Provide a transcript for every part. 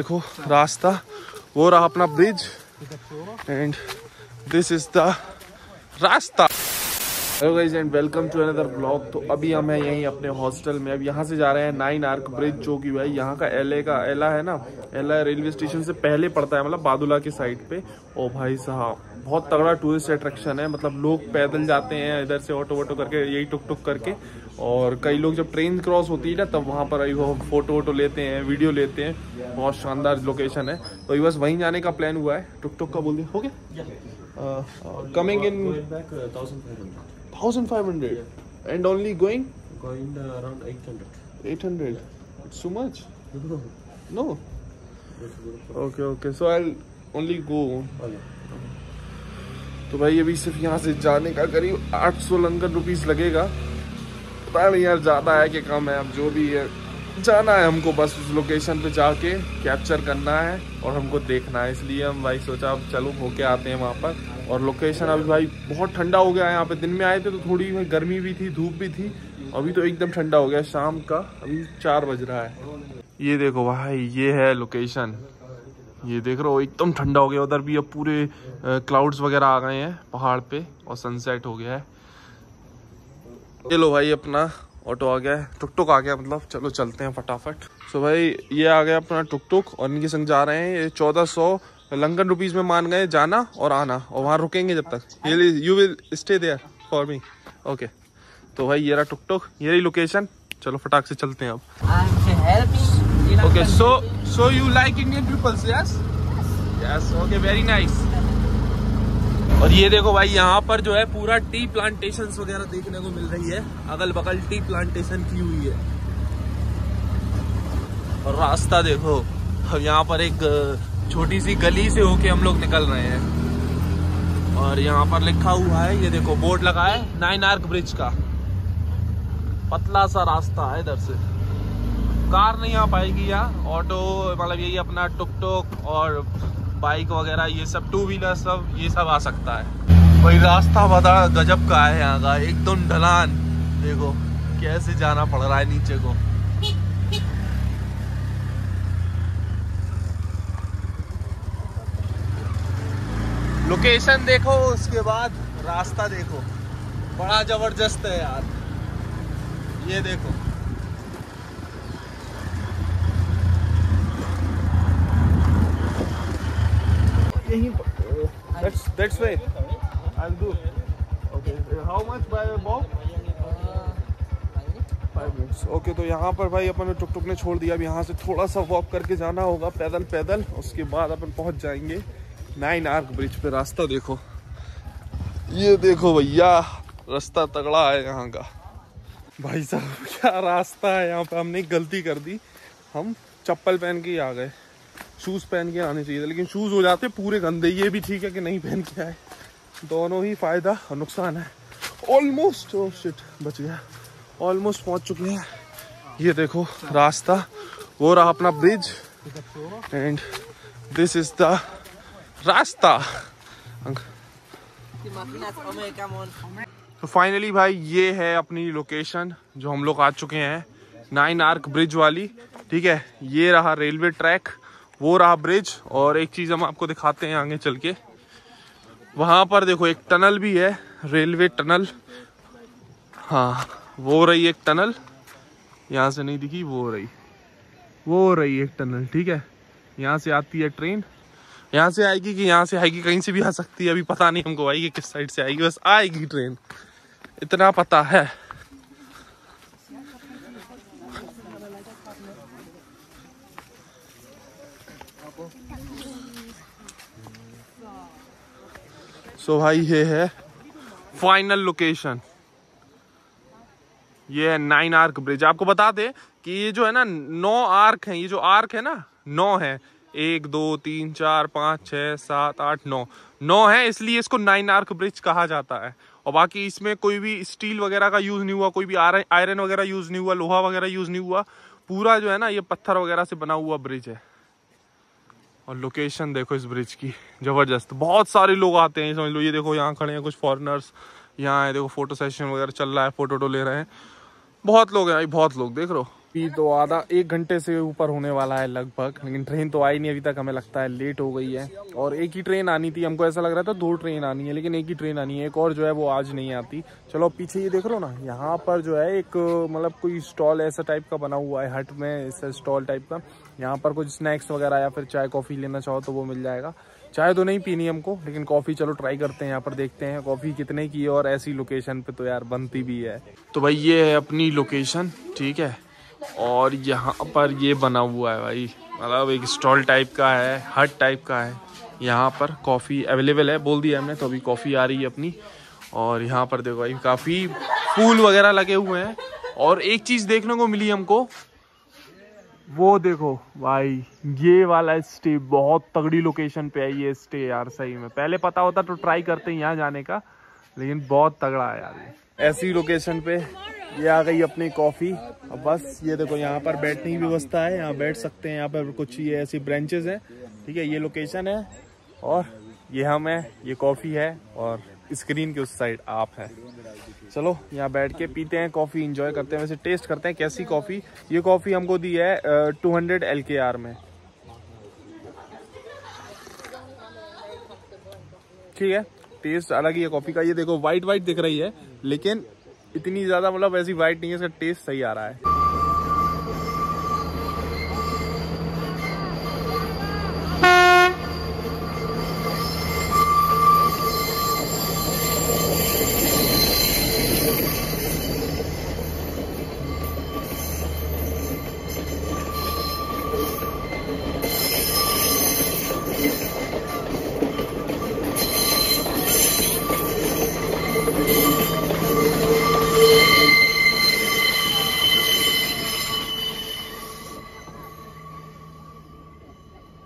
देखो, रास्ता, वो रहा अपना bridge and this is the रास्ता। Hello guys and welcome to another blog तो अभी हम हैं यहीं अपने हॉस्टल में। अब यहाँ से जा रहे हैं नाइन आर्क ब्रिज जो कि भाई यहाँ का एलए का एला है ना? एला रेलवे स्टेशन से पहले पड़ता है मतलब बादुला के साइड पे। ओ भाई साहब। बहुत तगड़ा टूरिस्ट अट्रैक्शन है। मतलब लोग पैदल जाते हैं इधर से ऑटो वोटो करके यही टुक टुक करके। और कई लोग जब ट्रेन क्रॉस होती है ना तब वहाँ पर वो फ़ोटो वोटो लेते हैं वीडियो लेते हैं। बहुत शानदार लोकेशन है। तो ये बस वहीं जाने का प्लान हुआ है। टुक टुक का बोल दिया। हो गया coming in Going back uh, 1500. Thousand five hundred and only going Going? Uh, around 800. Eight hundred too much No. No okay okay so I only go Okay. तो भाई अभी सिर्फ़ यहाँ से जाने का करीब 800 लंगन रुपीस लगेगा। पता नहीं यार, ज़्यादा है कि कम है, अब जो भी है। जाना है हमको बस उस लोकेशन पे जाके कैप्चर करना है और हमको देखना है। इसलिए हम भाई सोचा अब चलो होके आते हैं वहाँ पर। और लोकेशन अभी भाई बहुत ठंडा हो गया है। यहाँ पे दिन में आए थे तो थोड़ी गर्मी भी थी, धूप भी थी। अभी तो एकदम ठंडा हो गया शाम का। अभी चार बज रहा है। ये देखो भाई, ये है लोकेशन ये देख रहे हो, एकदम ठंडा हो गया। उधर भी अब पूरे क्लाउड्स वगैरह आ गए हैं पहाड़ पे और सनसेट हो गया है। ये लो भाई अपना ऑटो आ गया है। टुक टुक आ गया मतलब चलो चलते हैं फटाफट। सो भाई, ये आ गया अपना टुक टुक और इनके संग जा रहे हैं। ये चौदह सौ लंगन रुपीज़ में मान गए जाना और आना और वहाँ रुकेंगे जब तक। ये you will stay there for me okay तो भाई, ये रहा टुक टुक ये रही लोकेशन चलो फटाक से चलते हैं अब। Okay, so so you like Indian peoples, yes? Yes. Okay, very nice. और ये देखो भाई यहाँ पर जो है पूरा टी प्लांटेशन वगैरह देखने को मिल रही है अगल बगल टी प्लांटेशन की हुई है और रास्ता देखो अब यहाँ पर एक छोटी सी गली से होके हम लोग निकल रहे हैं और यहाँ पर लिखा हुआ है ये देखो बोर्ड लगा है नाइन आर्क ब्रिज का पतला सा रास्ता है इधर से कार नहीं आ पाएगी यहाँ। ऑटो मतलब यही अपना टुक टुक और बाइक वगैरह, ये सब टू व्हीलर सब, ये सब आ सकता है। वही रास्ता बड़ा गजब का है यहाँ का एकदम ढलान। देखो, कैसे जाना पड़ रहा है नीचे को। लोकेशन देखो, उसके बाद रास्ता देखो। बड़ा ज़बरदस्त है यार। ये देखो। यहीं that's that's way I'll do. Okay how much by minutes okay तो यहाँ पर भाई अपन टुक टुक ने छोड़ दिया। अब यहाँ से थोड़ा सा वॉक करके जाना होगा पैदल पैदल। उसके बाद अपन पहुँच जाएँगे नाइन आर्क ब्रिज पे। रास्ता देखो। ये देखो भैया रास्ता तगड़ा है यहाँ का। भाई साहब क्या रास्ता है यहाँ पे? हमने गलती कर दी। हम चप्पल पहन के ही आ गए। शूज़ पहन के आने चाहिए, लेकिन शूज़ हो जाते पूरे गंदे, ये भी ठीक है कि नहीं पहन के आए। दोनों ही फ़ायदा और नुकसान है। ऑलमोस्ट ओ शिट बच गया। ऑलमोस्ट पहुँच चुके हैं। ये देखो, रास्ता, वो रहा अपना bridge and this is the रास्ता। तो फाइनली भाई, ये है अपनी लोकेशन जो हम लोग आ चुके हैं नाइन आर्क ब्रिज वाली। ठीक है, ये रहा रेलवे ट्रैक वो रहा ब्रिज और एक चीज़ हम आपको दिखाते हैं आगे चल के। वहाँ पर देखो एक टनल भी है रेलवे टनल हाँ वो रही एक टनल यहाँ से नहीं दिखी, वो रही। वो रही एक टनल ठीक है? यहाँ से आती है ट्रेन यहाँ से आएगी कि यहाँ से आएगी, कहीं से भी आ सकती है, अभी पता नहीं हमको आएगी, किस साइड से आएगी, बस आएगी ट्रेन इतना पता है। सो भाई, ये है फाइनल लोकेशन ये है नाइन आर्क ब्रिज आपको बता दे कि ये जो है ना, नौ आर्क है, ये जो आर्क है ना, नौ है. एक, दो, तीन, चार, पाँच छः सात, आठ, नौ. नौ है, इसलिए इसको नाइन आर्क ब्रिज कहा जाता है. और बाकी इसमें कोई भी स्टील वगैरह का यूज़ नहीं हुआ, कोई भी आयरन वगैरह यूज़ नहीं हुआ, लोहा वगैरह यूज़ नहीं हुआ. पूरा जो है ना, ये पत्थर वगैरह से बना हुआ ब्रिज है. और लोकेशन देखो इस ब्रिज की। ज़बरदस्त। बहुत सारे लोग आते हैं, समझ लो, ये देखो यहाँ खड़े हैं कुछ फॉरेनर्स यहाँ है देखो फ़ोटो सेशन वगैरह चल रहा है फ़ोटो वोटो ले रहे हैं। बहुत लोग हैं बहुत लोग, देख रहे अभी तो आधा, एक घंटे से ऊपर होने वाला है लगभग, लेकिन ट्रेन तो आई नहीं अभी तक, हमें लगता है लेट हो गई है। और एक ही ट्रेन आनी थी, हमको ऐसा लग रहा था दो ट्रेन आनी है, लेकिन एक ही ट्रेन आनी है, एक और जो है वो आज नहीं आती। चलो, पीछे ये देख लो ना, यहाँ पर जो है एक मतलब कोई स्टॉल ऐसा टाइप का बना हुआ है हट में, ऐसा स्टॉल टाइप का। यहाँ पर कुछ स्नैक्स वगैरह या फिर चाय कॉफ़ी लेना चाहो तो वो मिल जाएगा। चाय तो नहीं पीनी हमको, लेकिन कॉफ़ी चलो ट्राई करते हैं, यहाँ पर देखते हैं कॉफ़ी कितने की है और ऐसी लोकेशन पे तो यार बनती भी है। तो भाई ये है अपनी लोकेशन ठीक है? और यहाँ पर ये बना हुआ है भाई मतलब एक स्टॉल टाइप का है, हट टाइप का है। यहाँ पर कॉफ़ी अवेलेबल है, बोल दिया हमने तो अभी कॉफ़ी आ रही है अपनी। और यहाँ पर देखो भाई, काफ़ी फूल वगैरह लगे हुए हैं। और एक चीज़ देखने को मिली हमको वो देखो, भाई, ये वाला स्टे बहुत तगड़ी लोकेशन पे है ये स्टे यार, सही में। पहले पता होता तो ट्राई करते हैं यहाँ जाने का, लेकिन बहुत तगड़ा है यार ये। ऐसी लोकेशन पे ये आ गई अपनी कॉफ़ी अब बस, ये देखो, यहाँ पर बैठने की व्यवस्था है, यहाँ बैठ सकते हैं, यहाँ पर कुछ ये ऐसी ब्रांचेस हैं। ठीक है, ये लोकेशन है, और ये हम है, ये कॉफ़ी है, और स्क्रीन के उस साइड आप है। चलो, यहाँ बैठ के पीते हैं कॉफ़ी इंजॉय करते हैं। वैसे टेस्ट करते हैं कैसी कॉफ़ी? ये कॉफ़ी हमको दी है two hundred L K R में। ठीक है? टेस्ट अलग ही है कॉफ़ी का। ये देखो वाइट वाइट दिख रही है, लेकिन इतनी ज़्यादा मतलब ऐसी वाइट नहीं है, इसका टेस्ट सही आ रहा है।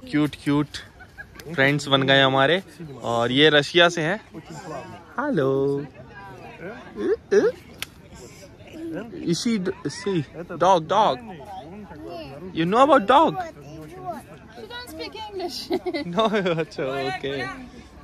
क्यूट क्यूट फ्रेंड्स बन गए हमारे। और ये रशिया से हैं। हेलो इसी see dog dog you know about dog. No अच्छा ओके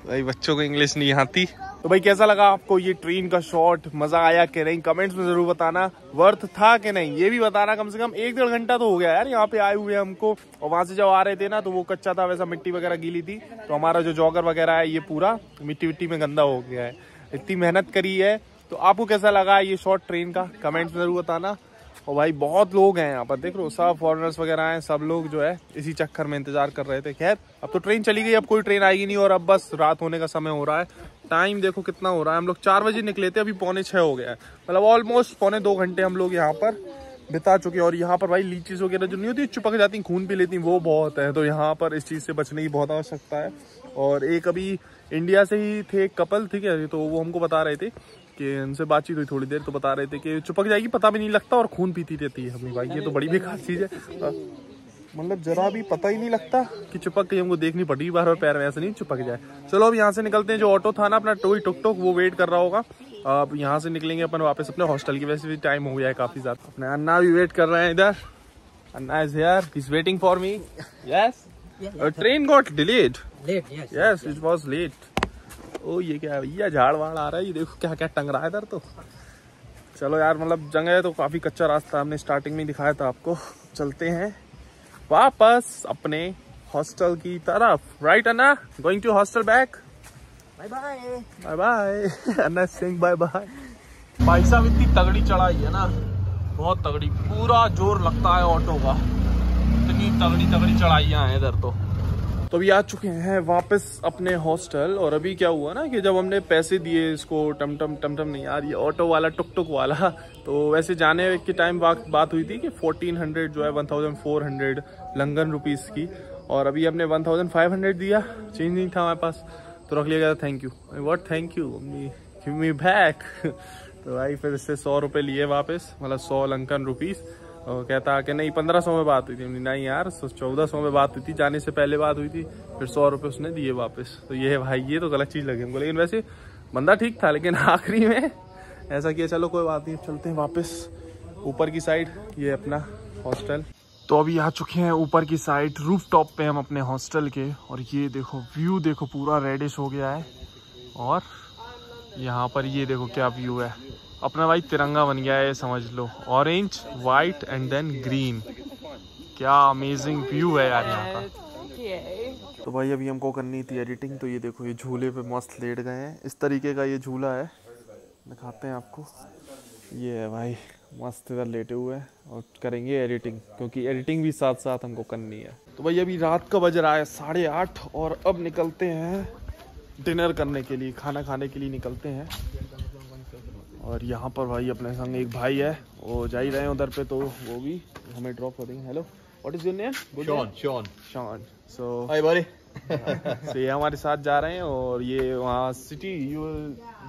भाई बच्चों को इंग्लिश नहीं आती। तो भाई, कैसा लगा आपको ये ट्रेन का शॉट मज़ा आया कि नहीं? कमेंट्स में ज़रूर बताना। वर्थ था कि नहीं? ये भी बताना, कम से कम एक डेढ़ घंटा तो हो गया यार, यहाँ पे आए हुए हमको। और वहाँ से जब आ रहे थे ना तो वो कच्चा था, वैसा मिट्टी वगैरह गीली थी। तो हमारा जो जॉगर वगैरह है, ये पूरा मिट्टी विट्टी में गंदा हो गया है। इतनी मेहनत करी है। तो आपको कैसा लगा ये शॉर्ट ट्रेन का? कमेंट्स में ज़रूर बताना। और भाई, बहुत लोग हैं यहाँ पर, देख लो सब फॉरनर्स वगैरह हैं, सब लोग जो है इसी चक्कर में इंतज़ार कर रहे थे। खैर, अब तो ट्रेन चली गई, अब कोई ट्रेन आएगी नहीं और अब बस रात होने का समय हो रहा है। टाइम देखो कितना हो रहा है। हम लोग चार बजे निकले थे, अभी पौने छः हो गया है। मतलब ऑलमोस्ट पौने दो घंटे हम लोग यहाँ पर बिता चुके हैं। और यहाँ पर भाई लीचीज वगैरह जो नहीं होती, चिपक जाती, खून पी लेती, वो बहुत है। तो यहाँ पर इस चीज़ से बचने की बहुत आवश्यकता है। और एक अभी इंडिया से ही थे कपल ठीक है? तो वो हमको बता रहे थे कि उनसे बातचीत हुई थोड़ी देर तो बता रहे थे कि चिपक जाएगी, पता भी नहीं लगता और खून पीती रहती है अपनी भाई। ये तो बड़ी बेकार चीज़ है। मतलब जरा भी पता ही नहीं लगता। कि चिपक गई हमको देखनी पड़ी बार बार पैर में ऐसे नहीं चिपक जाए। चलो अब यहाँ से निकलते हैं जो ऑटो था ना अपना टोई टुक टुक वो वेट कर रहा होगा। अब यहाँ से निकलेंगे अपन वापस अपने हॉस्टल की वैसे भी टाइम हो गया है काफ़ी ज़्यादा। अपने अन्ना भी वेट कर रहे हैं इधर। Anna is here is waiting for me yes train got delayed yes it was late ओ ये क्या है भैया झाड़ वाड़ आ रहा है ये देखो क्या क्या टंग रहा है इधर तो। चलो यार मतलब जंग है तो काफ़ी कच्चा रास्ता हमने स्टार्टिंग में दिखाया था आपको। चलते हैं। वापस अपने हॉस्टल की तरफ़ right Anna? Going to hostel back bye bye bye bye Anna Singh bye bye भाई साहब इतनी तगड़ी चढ़ाई है ना? बहुत तगड़ी। पूरा ज़ोर लगता है ऑटो का। इतनी तगड़ी तगड़ी चढ़ाइयाँ है इधर तो। तो अभी आ चुके हैं वापस अपने हॉस्टल और अभी क्या हुआ ना कि जब हमने पैसे दिए इसको टमटम टमटम नहीं यार, ये ऑटो वाला टुक टुक वाला तो वैसे जाने के टाइम बात हुई थी कि 1400 जो है 1400 लंगन रुपीस की, और अभी हमने 1500 दिया चेंज नहीं था हमारे पास तो रख लिया गया thank you what thank you me back तो भाई फिर इससे सौ रुपये लिए वापस मतलब सौ लंकन रुपीस और कहता कि नहीं, पंद्रह सौ में बात हुई थी। नहीं यार चौदह सौ में बात हुई थी, जाने से पहले बात हुई थी, फिर सौ रुपये उसने दिए वापस। तो ये भाई, ये तो गलत चीज़ लगी हमको। लेकिन वैसे, बंदा ठीक था, लेकिन आखिरी में ऐसा किया, चलो कोई बात नहीं, चलते हैं वापस। ऊपर की साइड, ये अपना हॉस्टल। तो अभी आ चुके हैं ऊपर की साइड रूफ टॉप पे हम अपने हॉस्टल के। और ये देखो व्यू देखो, पूरा रेडिश हो गया है। और यहाँ पर ये देखो क्या व्यू है। अपना भाई तिरंगा बन गया है, समझ लो। Orange white and then green क्या अमेजिंग व्यू है यार यहाँ का। तो भाई अभी हमको करनी थी एडिटिंग तो ये देखो, ये झूले पे मस्त लेट गए हैं। इस तरीके का ये झूला है। दिखाते हैं आपको। ये है भाई, मस्त इधर लेटे हुए हैं और करेंगे एडिटिंग क्योंकि एडिटिंग भी साथ साथ हमको करनी है। तो भाई अभी रात का बज रहा है, साढ़े आठ, और अब निकलते हैं डिनर करने के लिए, खाना खाने के लिए निकलते हैं। और यहाँ पर भाई अपने संग एक भाई है वो जा ही रहे हैं उधर पे तो वो भी हमें ड्रॉप कर देंगे hello what is your name Sean, Sean. Sean so Hi, buddy. so ये हमारे साथ जा रहे हैं और ये वहाँ सिटी यू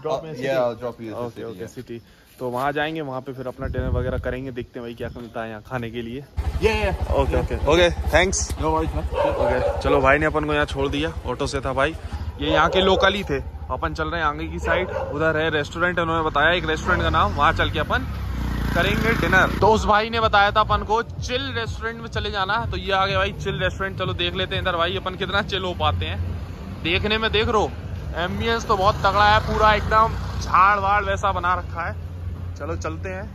ड्रॉप में you. ओके ओके सिटी तो वहाँ जाएँगे वहाँ पे फिर अपना डिनर वगैरह करेंगे देखते हैं भाई क्या मिलता है यहाँ खाने के लिए। Yeah. Okay okay okay thanks okay चलो भाई ने अपन को यहाँ छोड़ दिया ऑटो से था भाई। ये यहाँ के लोकल ही थे। अपन चल रहे हैं आगे की साइड उधर है रेस्टोरेंट उन्होंने बताया एक रेस्टोरेंट का नाम, वहाँ चल के अपन करेंगे डिनर तो उस भाई ने बताया था अपन को चिल रेस्टोरेंट में चले जाना. तो ये आ गया भाई चिल रेस्टोरेंट चलो देख लेते हैं इधर भाई, अपन कितना चिल हो पाते हैं. देखने में देख रो एम्बियंस तो बहुत तगड़ा है, पूरा एकदम झाड़ वाड़ वैसा बना रखा है. चलो चलते हैं.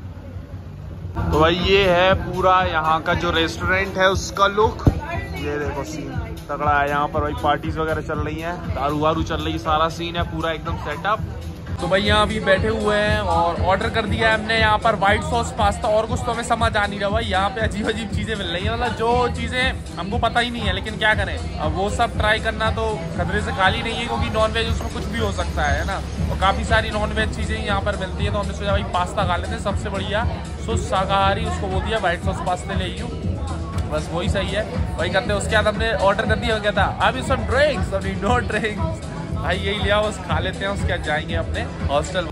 तो भाई ये है पूरा यहाँ का जो रेस्टोरेंट है, उसका लुक ये देखो सीन तगड़ा है यहाँ पर। भाई पार्टीज़ वगैरह चल रही हैं। दारू वारू चल रही है, सारा सीन है, पूरा एकदम सेटअप तो भाई, यहाँ अभी बैठे हुए हैं और ऑर्डर कर दिया है हमने यहाँ पर। व्हाइट सॉस पास्ता और कुछ तो हमें समझ आ नहीं रहा भाई। यहाँ पे अजीब अजीब चीज़ें मिल रही है। मतलब जो चीज़ें हमको पता ही नहीं है, लेकिन क्या करें? अब वो सब ट्राई करना तो खतरे से खाली नहीं है, क्योंकि नॉन वेज उसमें कुछ भी हो सकता है ना? और काफ़ी सारी नॉन वेज चीज़ें यहाँ पर मिलती है तो हमने सोचा भाई पास्ता खा लेते हैं। सबसे बढ़िया शुद्ध शाकाहारी उसको बोल दिया व्हाइट सॉस पास्ते ले बस वही सही है। वही करते हैं। उसके बाद हमने ऑर्डर कर दिया क्या था अभी सब ड्रिंक्स अभी नो ड्रिंक्स भाई यही लिया बस खा लेते हैं उसके बाद जाएँगे अपने हॉस्टल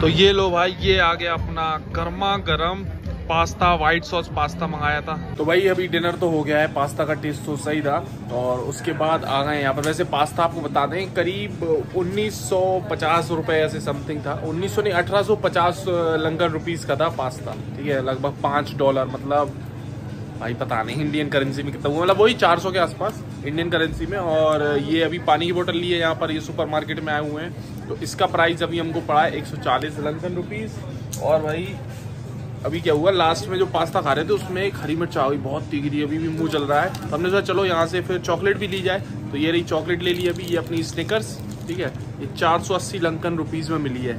तो ये लो भाई ये आ गया अपना गर्मा गर्म पास्ता व्हाइट सॉस पास्ता मंगाया था। तो भाई अभी डिनर तो हो गया है पास्ता का टेस्ट तो सही था। और उसके बाद आ गए यहाँ पर। वैसे पास्ता आपको बता दें करीब उन्नीस सौ पचास रुपए ऐसे समथिंग था। उन्नीस सौ नहीं अठारह सौ पचास लंगन रुपीस का था पास्ता। ठीक है लगभग पाँच डॉलर मतलब भाई पता नहीं इंडियन करेंसी में कितना हुआ। मतलब वही 400 के आसपास इंडियन करेंसी में। और ये अभी पानी की बोतल ली है यहाँ पर, ये सुपरमार्केट में आए हुए हैं। तो इसका प्राइस अभी हमको पड़ा है 140 लंदन रुपीस और भाई, अभी क्या हुआ लास्ट में जो पास्ता खा रहे थे, उसमें एक हरी मिर्च गई, बहुत तीखी अभी भी मुँह चल रहा है। तो हमने सोचा, चलो यहाँ से फिर चॉकलेट भी ली जाए। तो ये रही चॉकलेट ले ली अभी, ये अपनी स्निकर्स ठीक है? ये चार सौ अस्सी लंकन रुपीज़ में मिली है।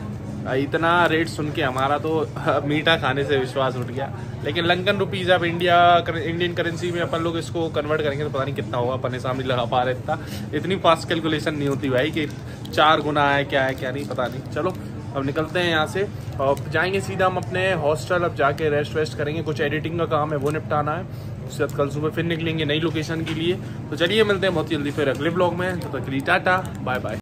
इतना रेट सुन के हमारा तो मीठा खाने से विश्वास उठ गया। लेकिन लंकन रुपीज़ अब इंडिया कर, इंडियन करेंसी में अपन लोग इसको कन्वर्ट करेंगे तो पता नहीं कितना होगा अपने सामने लगा पा रहे इतना। इतनी फास्ट कैलकुलेशन नहीं होती भाई कि चार गुना है क्या है क्या नहीं पता नहीं। चलो अब निकलते हैं यहाँ से। और जाएँगे सीधा हम अपने हॉस्टल अब जाके रेस्ट वेस्ट करेंगे। कुछ एडिटिंग का काम है वो निपटाना है। उसके बाद कल सुबह फिर निकलेंगे नई लोकेशन के लिए। तो चलिए मिलते हैं बहुत जल्दी फिर अगले ब्लॉग में। तो तक टाटा बाय बाय